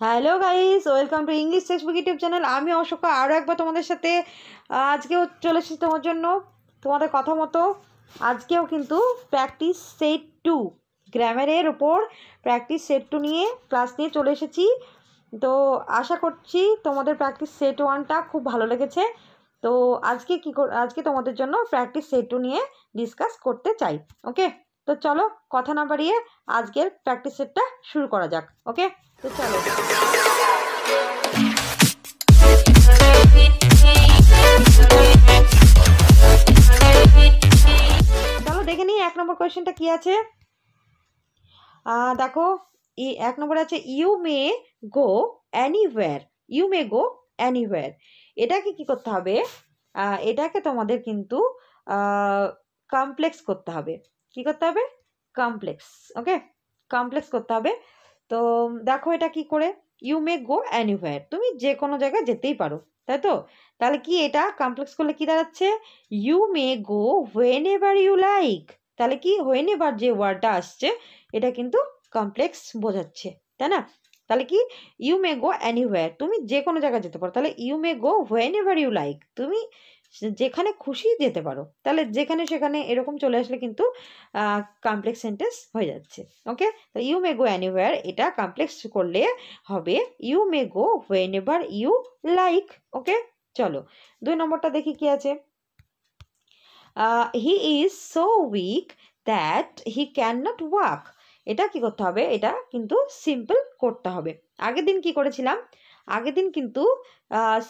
Hello guys welcome to English textbook YouTube channel আমি অশোকা আরও একবার তোমাদের সাথে আজকেও চলে এসেছি তোমার জন্য, তোমাদের কথা মতো। আজকেও কিন্তু প্র্যাকটিস সেট টু গ্রামারের ওপর প্র্যাকটিস সেট টু নিয়ে ক্লাস নিয়ে চলে এসেছি। তো আশা করছি তোমাদের প্র্যাকটিস সেট ওয়ানটা খুব ভালো লেগেছে। তো আজকে কী আজকে তোমাদের জন্য প্র্যাকটিস সেট টু নিয়ে ডিসকাস করতে চাই ওকে তো চলো কথা না বাড়িয়ে আজকের প্র্যাকটিস সেটটা শুরু করা যাক ওকে তো চলো। চলো দেখে নিই এক নম্বর কোয়েশ্চেনটা কি আছে? দেখো এক নম্বর আছে you may go অ্যানিওয়্যার you may গো অ্যানিওয়্যার এটাকে কি করতে হবে? এটাকে তোমাদের কিন্তু কমপ্লেক্স করতে হবে। কি করতে হবে? কমপ্লেক্স ওকে কমপ্লেক্স করতে হবে। তো দেখো এটা কি করে? ইউ মে গো অ্যানিওয়্যার তুমি যে কোনো জায়গায় যেতেই পারো, তাই তো? তাহলে কি এটা? কমপ্লেক্স করলে কি দাঁড়াচ্ছে? You may go whenever you like তাহলে কি? হোয়েন এভার যে ওয়ার্ডটা আসছে, এটা কিন্তু কমপ্লেক্স বোঝাচ্ছে, তাই না? তাহলে কি? ইউ মে গো অ্যানিওয়্যার তুমি যে কোনো জায়গায় যেতে পারো। তাহলে you may go whenever you like তুমি যেখানে খুশি যেতে পারো। তাহলে যেখানে সেখানে এরকম চলে আসলে কিন্তু কমপ্লেক্স সেন্টেন্স হয়ে যাচ্ছে। ওকে তো ইউ মে গো অ্যানিওয়্যার এটা কমপ্লেক্স করলে হবে you may go whenever you like okay চলো, দুই নম্বরটা দেখি কি আছে। He is so weak that he can not walk এটা কি করতে হবে? এটা কিন্তু সিম্পল করতে হবে। আগের দিন কি করেছিলাম? আগের দিন কিন্তু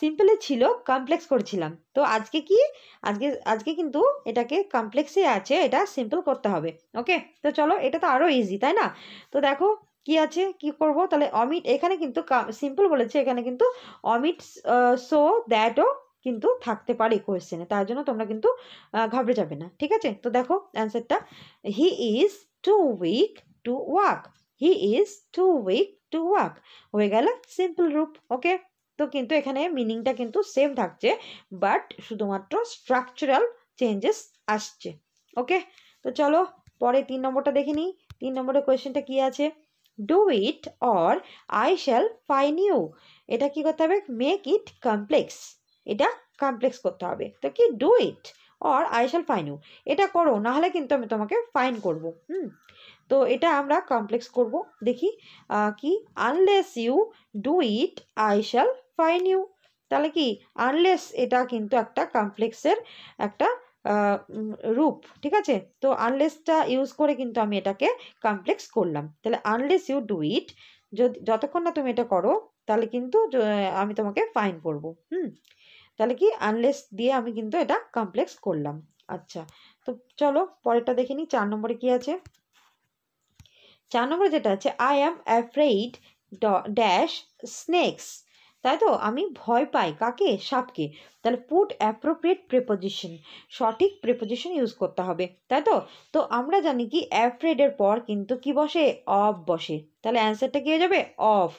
সিম্পলে ছিল কমপ্লেক্স করেছিলাম। তো আজকে কি? আজকে আজকে কিন্তু এটাকে কমপ্লেক্সে আছে, এটা সিম্পল করতে হবে। ওকে তো চলো, এটা তো আরও ইজি তাই না? তো দেখো, কি আছে? কি করব? তাহলে অমিট এখানে কিন্তু সিম্পল বলেছে, এখানে কিন্তু অমিট সো দ্যাটও কিন্তু থাকতে পারে কোয়েশ্চেনে তার জন্য তোমরা কিন্তু ঘাবড়ে যাবে না। ঠিক আছে? তো দেখো অ্যান্সারটা he is too weak to walk he is too weak to walk হয়ে গেল সিম্পল রূপ ওকে তো কিন্তু এখানে মিনিংটা কিন্তু সেম থাকছে বাট শুধুমাত্র স্ট্রাকচারাল চেঞ্জেস আসছে ওকে তো চলো পরে তিন নম্বরটা দেখে নিই। তিন নম্বরের কোয়েশ্চেনটা কি আছে? Do it or I shall fine you এটা কি করতে হবে? মেক ইট কমপ্লেক্স এটা কমপ্লেক্স করতে হবে। তো কি? Do it or I shall fine you এটা করো, নাহলে কিন্তু আমি তোমাকে ফাইন করব, হুম? তো এটা আমরা কমপ্লেক্স করব। দেখি কি? Unless you do it I shall fine you তাহলে কি? আনলেস এটা কিন্তু একটা কমপ্লেক্সের একটা রূপ, ঠিক আছে? তো আনলেসটা ইউজ করে কিন্তু আমি এটাকে কমপ্লেক্স করলাম। তাহলে আনলেস ইউ ডু ইট যদি, যতক্ষণ না তুমি এটা করো, তাহলে কিন্তু আমি তোমাকে ফাইন করব, হুম? তাহলে কি? আনলেস দিয়ে আমি কিন্তু এটা কমপ্লেক্স করলাম। আচ্ছা তো চলো, পরেরটা দেখে নিই, চার নম্বরে কি আছে? চার নম্বরে যেটা আছে I am afraid dash snakes তাই তো? আমি ভয় পাই। কাকে? সাপকে। তাহলে পুট অ্যাপ্রোপ্রিয়েট প্রেপোজিশন সঠিক প্রেপোজিশন ইউজ করতে হবে। তাই তো? তো আমরা জানি কি অ্যাফ্রেডের পর কিন্তু কি বসে? অফ বসে। তাহলে অ্যান্সারটা কী হয়ে যাবে? অফ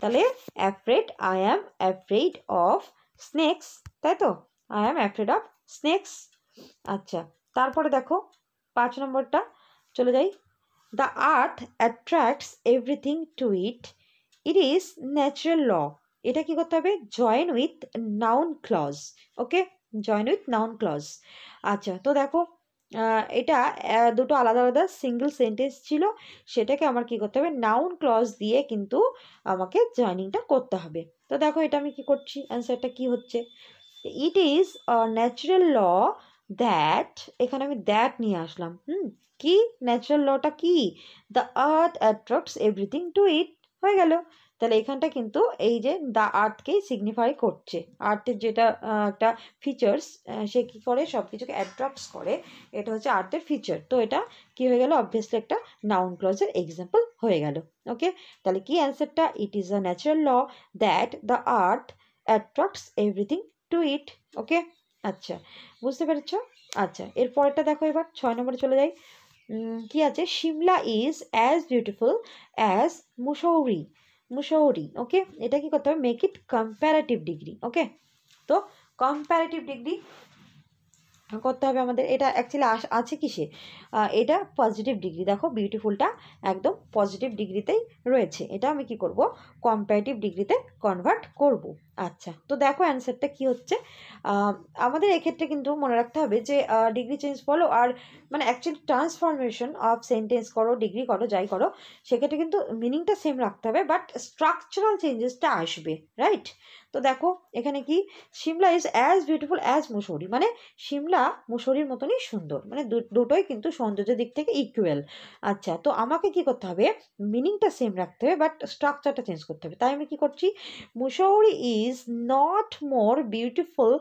তাহলে afraid I am afraid of snakes তাই তো? I am afraid of snakes আচ্ছা তারপরে দেখো, পাঁচ নম্বরটা, চলে যাই। The earth attracts everything to it it is natural law এটা কি করতে হবে? Join with noun clause okay join with noun clause আচ্ছা তো দেখো এটা দুটো আলাদা আলাদা সিঙ্গেল সেন্টেন্স ছিল। সেটাকে আমার কি করতে হবে? নাউন ক্লজ দিয়ে কিন্তু আমাকে জয়নিংটা করতে হবে। তো দেখো, এটা আমি কি করছি? অ্যান্সারটা কি হচ্ছে? It is natural law that এখানে আমি দ্যাট নিয়ে আসলাম। হুম? কি? ন্যাচারাল লটা কি? The earth attracts everything to it হয়ে গেল। তাহলে এখানটা কিন্তু এই যে দ্য আর্থকেই সিগনিফাই করছে। আর্থের যেটা একটা ফিচার্স সে কী করে? সব কিছুকে অ্যাট্রাক্টস করে। এটা হচ্ছে আর্থের ফিচার তো এটা কি হয়ে গেল? অবভিয়াসলি একটা নাউন ক্লজের এক্সাম্পল হয়ে গেল। ওকে তাহলে কি অ্যান্সারটা it is a natural law that the earth attracts everything to it okay আচ্ছা। বুঝতে পেরেছ? আচ্ছা। এর পরেরটা দেখো এবার। ছয় নম্বরে চলে যাই। কি আছে? Shimla is as beautiful as Mussoorie Mussoorie okay এটা কি করতে হবে? Make it comparative degree okay তো কম্প্যারেটিভ ডিগ্রি করতে হবে আমাদের। এটা অ্যাকচুয়ালি আছে কিসে? এটা পজিটিভ ডিগ্রি দেখো বিউটিফুলটা একদম পজিটিভ ডিগ্রিতেই রয়েছে। এটা আমি কি করব? কম্পারেটিভ ডিগ্রিতে কনভার্ট করব। আচ্ছা তো দেখো অ্যান্সারটা কি হচ্ছে? আমাদের এক্ষেত্রে কিন্তু মনে রাখতে হবে যে ডিগ্রি চেঞ্জ বলো আর মানে অ্যাকচুয়ালি ট্রান্সফরমেশন অফ সেন্টেন্স করো ডিগ্রি করো, যাই করো, সেক্ষেত্রে কিন্তু মিনিংটা সেম রাখতে হবে বাট স্ট্রাকচারাল চেঞ্জেসটা আসবে রাইট তো দেখো, এখানে কি? Shimla is as beautiful as Mussoorie মানে সিমলা মুসৌরির মতনই সুন্দর মানে দুটোই কিন্তু সৌন্দর্যের দিক থেকে ইকুয়াল আচ্ছা তো আমাকে কি করতে হবে? মিনিংটা সেম রাখতে হবে বাট স্ট্রাকচারটা চেঞ্জ করতে হবে। তাই আমি কি করছি? Mussoorie is not more beautiful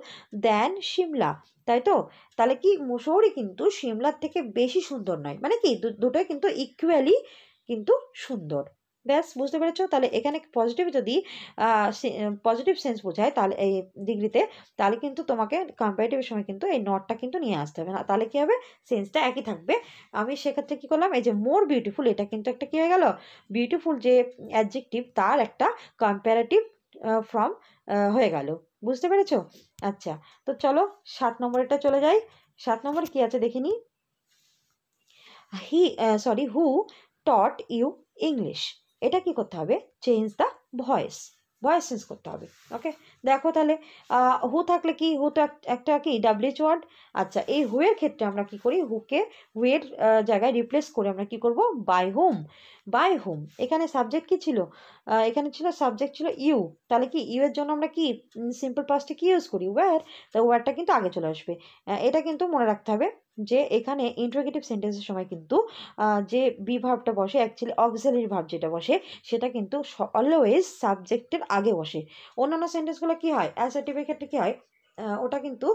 than Shimla তাই তো? তাহলে কি মুসৌরি কিন্তু সিমলার থেকে বেশি সুন্দর নয়। মানে কি দুটোই কিন্তু ইকুয়ালি কিন্তু সুন্দর। ব্যাস, বুঝতে পেরেছ? তাহলে এখানে পজিটিভ যদি পজিটিভ সেন্স বোঝায়, তাহলে এই ডিগ্রিতে তাহলে কিন্তু তোমাকে কম্পারেটিভের সময় কিন্তু এই নটটা কিন্তু নিয়ে আসতে হবে না। তাহলে কী হবে? সেন্সটা একই থাকবে। আমি সেক্ষেত্রে কী করলাম? এই যে মোর বিউটিফুল এটা কিন্তু একটা কী হয়ে গেল? বিউটিফুল যে অ্যাডজেক্টিভ তার একটা কম্পারেটিভ ফ্রম হয়ে গেল। বুঝতে পেরেছ? আচ্ছা তো চলো সাত নম্বরটা চলে যাই। সাত নম্বর কি আছে দেখিনি he sorry who taught you English এটা কি করতে হবে? Change the voice voice change করতে হবে। ওকে দেখো তাহলে হু থাকলে কি? হু তো একটা কি? ডাব্লিউচ ওয়ার্ড আচ্ছা এই হুয়ের ক্ষেত্রে আমরা কি করি? হুকে হুয়ের জায়গায় রিপ্লেস করে আমরা কি করব? বাই হোম বাই হোম এখানে সাবজেক্ট কি ছিল? এখানে ছিল সাবজেক্ট ছিল ইউ তাহলে কি ইউ এর জন্য আমরা কি সিম্পল পাস্টে কি ইউজ করি? ওয়ার তা ওয়ারটা কিন্তু আগে চলে আসবে। এটা কিন্তু মনে রাখতে হবে যে এখানে ইন্ট্রোগেটিভ সেন্টেন্সের সময় কিন্তু যে বিভাবটা বসে অ্যাকচুয়ালি অক্সিলারি ভার্ব যেটা বসে, সেটা কিন্তু অলওয়েজ সাবজেক্টের আগে বসে। অন্যান্য সেন্টেন্সগুলো কী হয়? অ্যাসার্টিভের ক্ষেত্রে কী হয়? ওটা কিন্তু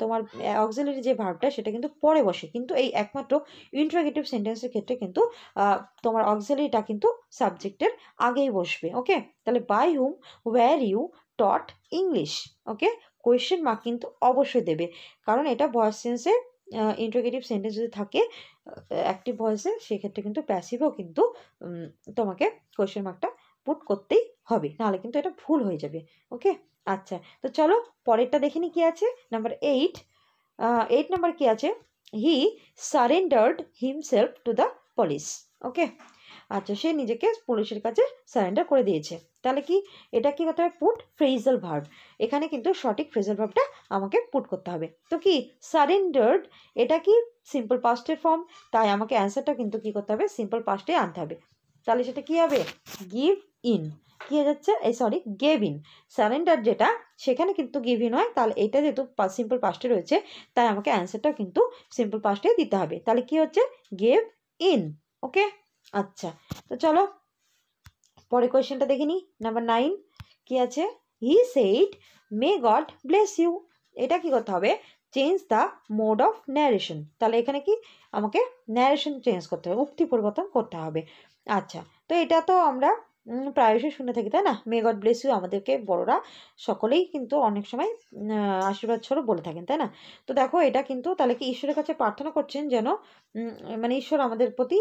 তোমার অক্সিলারি যে ভার্বটা সেটা কিন্তু পরে বসে। কিন্তু এই একমাত্র ইন্ট্রোগেটিভ সেন্টেন্সের ক্ষেত্রে কিন্তু তোমার অক্সিলারিটা কিন্তু সাবজেক্টের আগেই বসবে ওকে তাহলে by whom were you taught English okay question mark কিন্তু অবশ্যই দেবে। কারণ এটা ভয়েস সেন্সে ইন্ট্রোগেটিভ সেন্টেন্স যদি থাকে অ্যাক্টিভ ভয়েসে সেক্ষেত্রে কিন্তু প্যাসিভও কিন্তু তোমাকে কোয়েশ্চেন মার্কটা পুট করতেই হবে। নাহলে কিন্তু এটা ভুল হয়ে যাবে ওকে আচ্ছা তো চলো পরেরটা দেখে নি কী আছে। নাম্বার এইট এইট নাম্বার কী আছে? He surrendered himself to the police okay আচ্ছা সে নিজেকে পুলিশের কাছে সারেন্ডার করে দিয়েছে। তাহলে কি? এটা কি করতে হবে? পুট ফ্রেজাল ভার্ব এখানে কিন্তু সঠিক ফ্রেজাল ভার্বটা আমাকে পুট করতে হবে। তো কি? সারেন্ডার্ড এটা কি সিম্পল পাস্টের ফর্ম তাই আমাকে অ্যান্সারটা কিন্তু কি করতে হবে? সিম্পল পাস্টে আনতে হবে। তাহলে সেটা কি হবে? গিভ ইন কি হয়ে যাচ্ছে? এই সরি গেভ ইন সারেন্ডার যেটা, সেখানে কিন্তু গিভ ইন হয়। তাহলে এটা যেহেতু সিম্পল পাস্টে রয়েছে, তাই আমাকে অ্যান্সারটা কিন্তু সিম্পল পাস্টে দিতে হবে। তাহলে কি হচ্ছে? গেভ ইন ওকে আচ্ছা তো চলো পরে কোয়েশ্চেনটা দেখে নিই। নাম্বার নাইন কি আছে? He said may God bless you এটা কি করতে হবে? Change the mode of narration তাহলে এখানে কি? আমাকে ন্যারেশন চেঞ্জ করতে হবে উক্তি পরিবর্তন করতে হবে। আচ্ছা তো এটা তো আমরা প্রায়শই শুনে থাকি, তাই না? মে গড ব্লেস ইউ আমাদেরকে বড়রা সকলেই কিন্তু অনেক সময় আশীর্বাদ স্বরূপ বলে থাকেন, তাই না? তো দেখো, এটা কিন্তু তাহলে কি ঈশ্বরের কাছে প্রার্থনা করছেন যেন মানে ঈশ্বর আমাদের প্রতি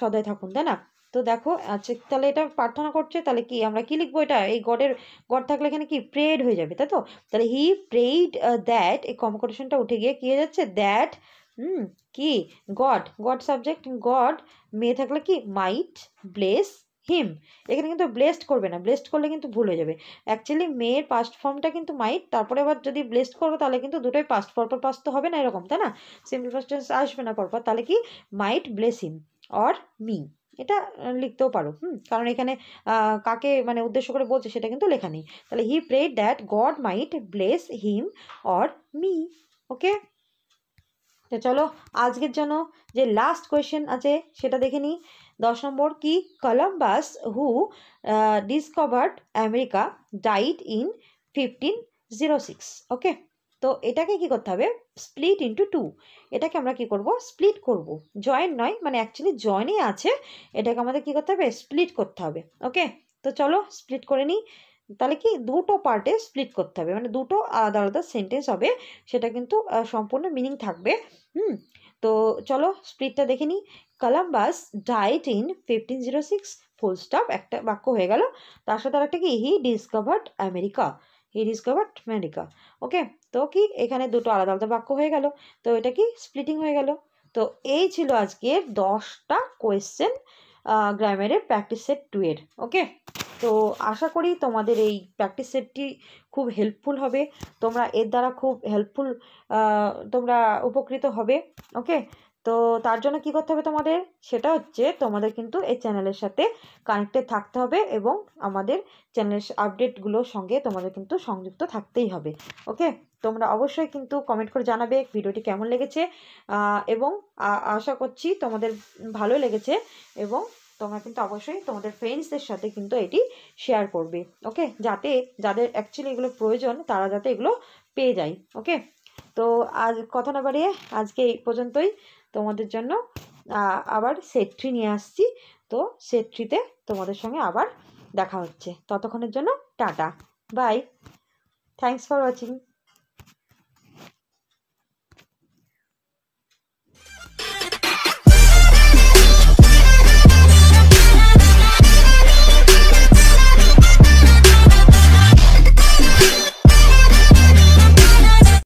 সদয় থাকুন, তাই না? তো দেখো আচ্ছা তাহলে এটা প্রার্থনা করছে, তাহলে কি আমরা কি লিখব এটা? এই গডের, গড থাকলে এখানে কি প্রেড হয়ে যাবে, তাই তো? তাহলে হি প্রেড দ্যাট এই কমকোটেশনটা উঠে গিয়ে কি হয়ে যাচ্ছে? দ্যাট হুম, কি? গড গড সাবজেক্ট গড মেয়ে থাকলে কি? মাইট ব্লেস হিম এখানে কিন্তু ব্লেসড করবে না। ব্লেসড করলে কিন্তু ভুল হয়ে যাবে। অ্যাকচুয়ালি মেয়ের পাস্ট ফর্মটা কিন্তু মাইট তারপরে আবার যদি ব্লেসড করব তাহলে কিন্তু দুটোই পাস্ট পরপর পাস্ট তো হবে না এরকম, তাই না? সিম্পল ফার্স্ট আসবে না পরপর, তাহলে কি? Might bless him or me এটা লিখতেও পারো, হুম? কারণ এখানে কাকে মানে উদ্দেশ্য করে বলছে সেটা কিন্তু লেখা নেই। তাহলে he prayed that God might bless him or me okay তো চলো, আজকের জন্য যে লাস্ট কোয়েশ্চেন আছে, সেটা দেখে নিই। দশ নম্বর কি Columbus who discovered America died in fifteen zero six okay তো এটাকে কি করতে হবে? স্প্লিট ইন্টু টু এটাকে আমরা কি করব? স্প্লিট করব। জয়েন নয় মানে অ্যাকচুয়ালি জয়েনই আছে। এটাকে আমাদের কি করতে হবে? স্প্লিট করতে হবে ওকে তো চলো স্প্লিট করে নিই। তাহলে কি? দুটো পার্টে স্প্লিট করতে হবে। মানে দুটো আলাদা আলাদা সেন্টেন্স হবে। সেটা কিন্তু সম্পূর্ণ মিনিং থাকবে। হুম? তো চলো স্প্লিটটা দেখে নিই। Columbus died in fifteen zero six full stop একটা বাক্য হয়ে গেল। তার সাথে আরেকটা কি? He discovered America he discovered America okay তো কি? এখানে দুটো আলাদা আলাদা বাক্য হয়ে গেল। তো এটা কি? স্প্লিটিং হয়ে গেল। তো এই ছিল আজকের দশটা কোয়েশ্চেন গ্রামারের প্র্যাকটিস সেট টু এর। ওকে তো আশা করি তোমাদের এই প্র্যাকটিস সেটটি খুব হেল্পফুল হবে। তোমরা এর দ্বারা খুব হেল্পফুল তোমরা উপকৃত হবে। ওকে তো তার জন্য কি করতে হবে তোমাদের? সেটা হচ্ছে তোমাদের কিন্তু এই চ্যানেলের সাথে কানেক্টেড থাকতে হবে এবং আমাদের চ্যানেলের আপডেটগুলোর সঙ্গে তোমাদের কিন্তু সংযুক্ত থাকতেই হবে ওকে তোমরা অবশ্যই কিন্তু কমেন্ট করে জানাবে ভিডিওটি কেমন লেগেছে এবং আশা করছি তোমাদের ভালো লেগেছে এবং তোমরা কিন্তু অবশ্যই তোমাদের ফ্রেন্ডসদের সাথে কিন্তু এটি শেয়ার করবে ওকে যাতে যাদের অ্যাকচুয়ালি এগুলো প্রয়োজন তারা যাতে এগুলো পেয়ে যায় ওকে তো আজ কথা না বাড়িয়ে আজকে এই পর্যন্তই। তোমাদের জন্য আবার সেট্রি নিয়ে আসছি। তো সেট্রিতে তোমাদের সঙ্গে আবার দেখা হচ্ছে। ততক্ষণের জন্য tata. Bye thanks for watching